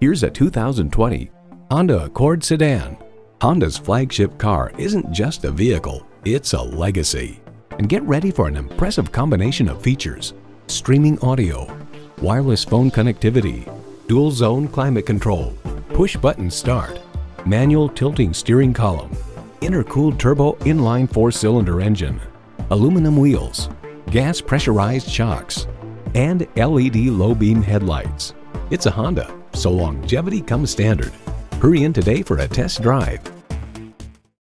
Here's a 2020 Honda Accord sedan. Honda's flagship car isn't just a vehicle, it's a legacy. And get ready for an impressive combination of features. Streaming audio, wireless phone connectivity, dual zone climate control, push button start, manual tilting steering column, intercooled turbo inline four cylinder engine, aluminum wheels, gas pressurized shocks, and LED low beam headlights. It's a Honda, so longevity comes standard. Hurry in today for a test drive.